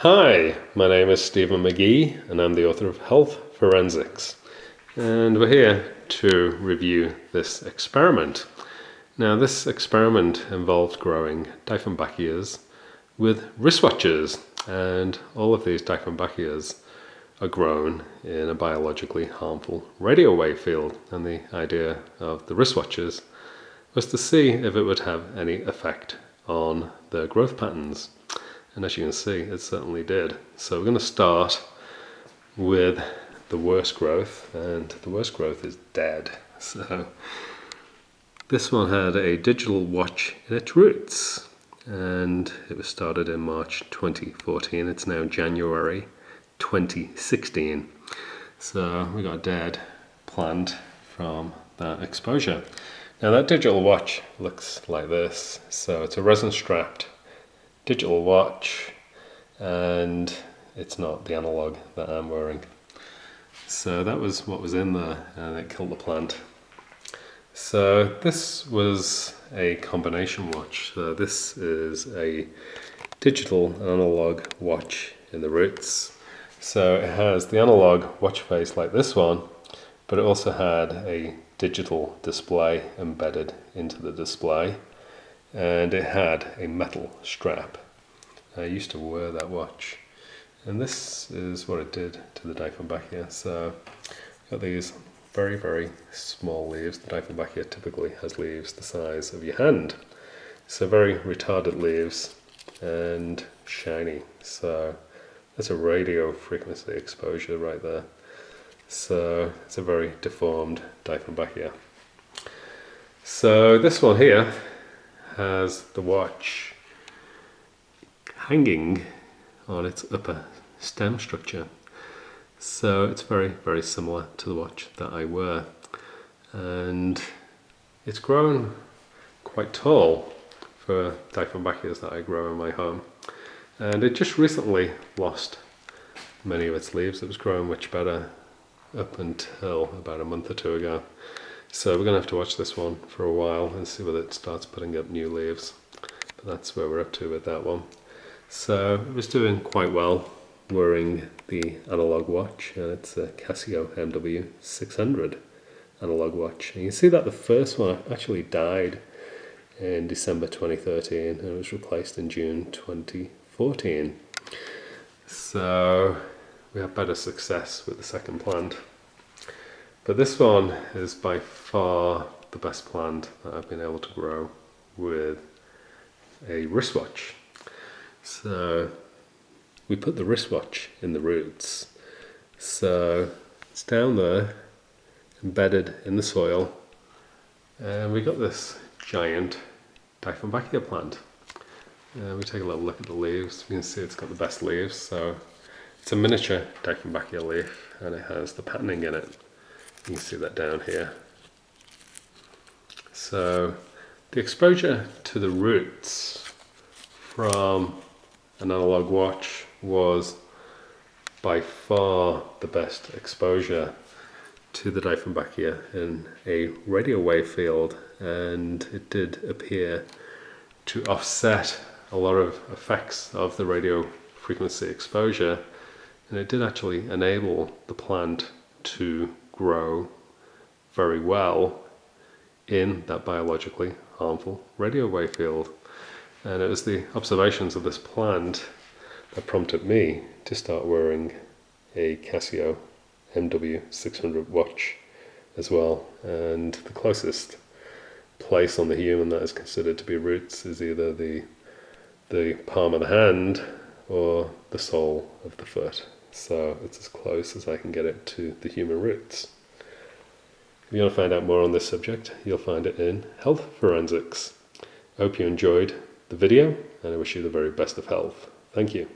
Hi, my name is Steven Magee and I'm the author of Health Forensics. And we're here to review this experiment. Now, this experiment involved growing Dieffenbachias with wristwatches, and all of these Dieffenbachias are grown in a biologically harmful radio wave field. And the idea of the wristwatches was to see if it would have any effect on the growth patterns. And as you can see, it certainly did. So we're going to start with the worst growth, and the worst growth is dead. So this one had a digital watch in its roots, and it was started in March 2014. It's now January 2016. So we got dead plant from that exposure. Now that digital watch looks like this. So it's a resin strapped digital watch and it's not the analog that I'm wearing. So that was what was in there and it killed the plant. So this was a combination watch. So this is a digital analog watch in the roots. So it has the analog watch face like this one, but it also had a digital display embedded into the display and it had a metal strap. I used to wear that watch and this is what it did to the Dieffenbachia. So got these very very small leaves. The Dieffenbachia typically has leaves the size of your hand. So very retarded leaves and shiny. So that's a radio frequency exposure right there. So it's a very deformed Dieffenbachia. So this one here has the watch hanging on its upper stem structure. So it's very, very similar to the watch that I wear. And it's grown quite tall for Dieffenbachias that I grow in my home. And it just recently lost many of its leaves. It was growing much better up until about a month or two ago. So we're going to have to watch this one for a while and see whether it starts putting up new leaves. But that's where we're up to with that one. So it was doing quite well wearing the analog watch and it's a Casio MW600 analog watch. And you see that the first one actually died in December 2013 and was replaced in June 2014. So we have better success with the second plant. But this one is by far the best plant that I've been able to grow with a wristwatch. So we put the wristwatch in the roots. So it's down there, embedded in the soil, and we got this giant Dieffenbachia plant. Uh, we take a little look at the leaves. You can see it's got the best leaves. So it's a miniature Dieffenbachia leaf and it has the patterning in it. You can see that down here. So the exposure to the roots from an analog watch was by far the best exposure to the Dieffenbachia in a radio wave field and it did appear to offset a lot of effects of the radio frequency exposure and it did actually enable the plant to grow very well in that biologically harmful radio wave field. And it was the observations of this plant that prompted me to start wearing a Casio MW600 watch as well. And the closest place on the human that is considered to be roots is either the the palm of the hand or the sole of the foot. So it's as close as I can get it to the human roots. If you want to find out more on this subject, you'll find it in Health Forensics. I hope you enjoyed the video and I wish you the very best of health. Thank you.